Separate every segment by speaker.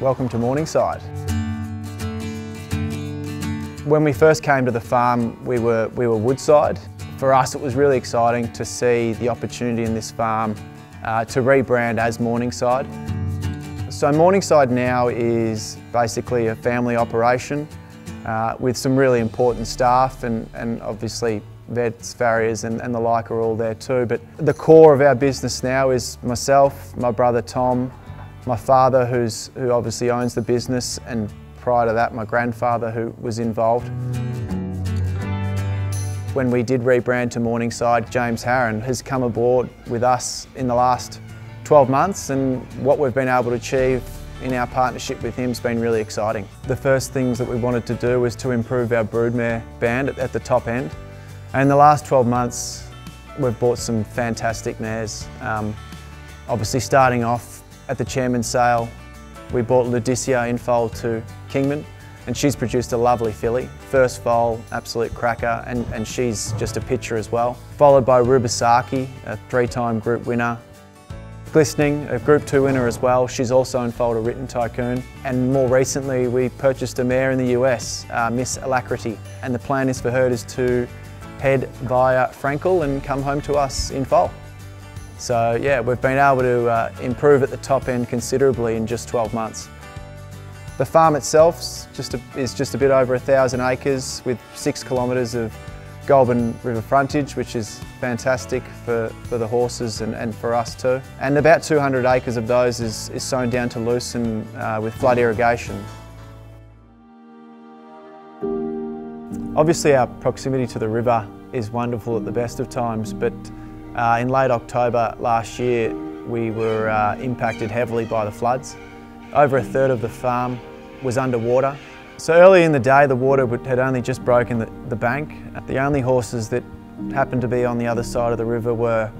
Speaker 1: Welcome to Morningside. When we first came to the farm, we were, we were Woodside. For us, it was really exciting to see the opportunity in this farm uh, to rebrand as Morningside. So Morningside now is basically a family operation uh, with some really important staff and, and obviously vets, farriers and, and the like are all there too. But the core of our business now is myself, my brother Tom, my father who's, who obviously owns the business and prior to that my grandfather who was involved. When we did rebrand to Morningside, James Harron has come aboard with us in the last 12 months and what we've been able to achieve in our partnership with him has been really exciting. The first things that we wanted to do was to improve our broodmare band at, the top end. And in the last 12 months we've bought some fantastic mares. Um, obviously starting off at the chairman's sale, we bought Ludicia in foal to Kingman and she's produced a lovely filly. First foal, absolute cracker, and, and she's just a pitcher as well. Followed by Rubisaki, a three-time group winner. Glistening, a Group 2 winner as well. She's also enfoaled a Written Tycoon. And more recently, we purchased a mare in the US, uh, Miss Alacrity. And the plan is for her is to head via Frankel and come home to us in foal. So yeah, we've been able to uh, improve at the top end considerably in just 12 months. The farm itself just a, is just a bit over a thousand acres with six kilometres of Goulburn River frontage, which is fantastic for, for the horses and, and for us too. And about 200 acres of those is, is sown down to Lucerne uh, with flood irrigation. Obviously our proximity to the river is wonderful at the best of times, but uh, in late October last year we were uh, impacted heavily by the floods. Over a third of the farm was underwater. So early in the day the water had only just broken the, the bank. The only horses that happened to be on the other side of the river were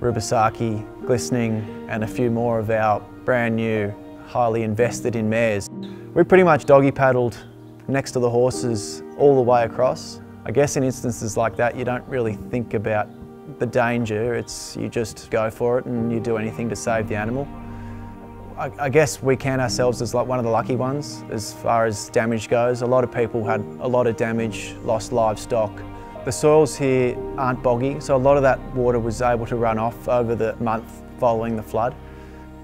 Speaker 1: Rubisaki, Glistening and a few more of our brand new, highly invested in mares. We pretty much doggy paddled next to the horses all the way across. I guess in instances like that you don't really think about the danger, it's you just go for it and you do anything to save the animal. I, I guess we count ourselves as like one of the lucky ones as far as damage goes. A lot of people had a lot of damage, lost livestock. The soils here aren't boggy, so a lot of that water was able to run off over the month following the flood.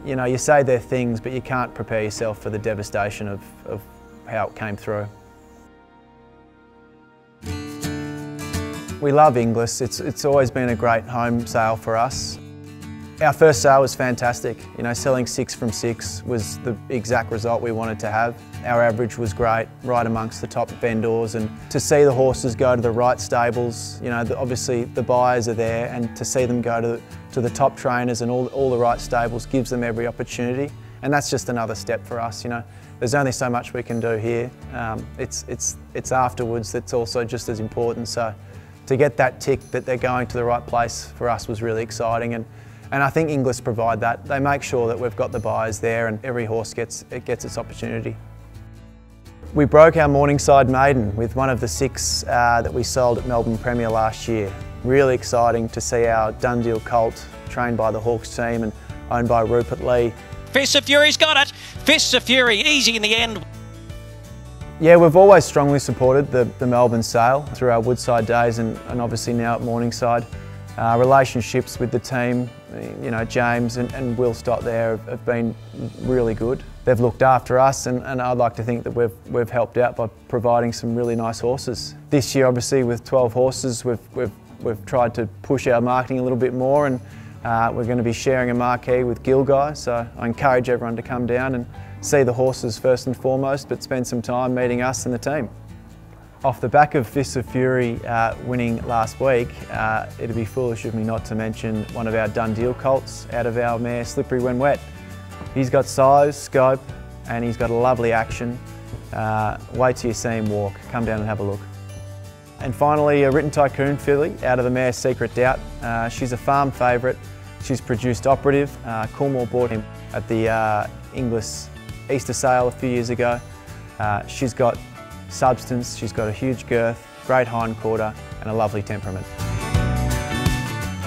Speaker 1: You know, you say they're things, but you can't prepare yourself for the devastation of, of how it came through. We love Inglis. It's, it's always been a great home sale for us. Our first sale was fantastic. You know, selling six from six was the exact result we wanted to have. Our average was great, right amongst the top vendors, and to see the horses go to the right stables, you know, the, obviously the buyers are there, and to see them go to, to the top trainers and all, all the right stables gives them every opportunity. And that's just another step for us, you know. There's only so much we can do here. Um, it's, it's, it's afterwards that's also just as important. So to get that tick that they're going to the right place for us was really exciting. And, and I think Inglis provide that. They make sure that we've got the buyers there and every horse gets, it gets its opportunity. We broke our Morningside maiden with one of the six uh, that we sold at Melbourne Premier last year. Really exciting to see our Dundeal colt trained by the Hawkes team and owned by Rupert Lee.
Speaker 2: Fists of Fury's got it. Fists of Fury, easy in the end.
Speaker 1: Yeah, we've always strongly supported the, the Melbourne sale through our Woodside days and, and obviously now at Morningside. Uh, relationships with the team, you know, James and, and Will Stott there have, have, been really good. They've looked after us and, and, I'd like to think that we've, we've helped out by providing some really nice horses. This year, obviously, with 12 horses, we've, we've, we've tried to push our marketing a little bit more and uh, we're going to be sharing a marquee with Gilgai, so I encourage everyone to come down and see the horses first and foremost, but spend some time meeting us and the team. Off the back of Fists of Fury uh, winning last week, uh, it'd be foolish of me not to mention one of our Dundeal colts out of our mare Slippery When Wet. He's got size, scope, and he's got a lovely action. Uh, wait till you see him walk. Come down and have a look. And finally, a Written Tycoon filly out of the mare Secret Doubt. Uh, she's a farm favourite. She's produced operative. Uh, Coolmore bought him at the uh, Inglis Easter sale a few years ago. Uh, she's got substance, she's got a huge girth, great hind quarter and a lovely temperament.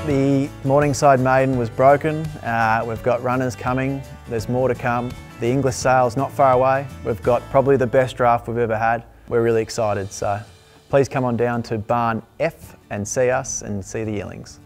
Speaker 1: The Morningside Maiden was broken. Uh, we've got runners coming There's more to come. The Inglis sale's not far away. We've got probably the best draft we've ever had. We're really excited, so please come on down to Barn F and see us and see the yearlings.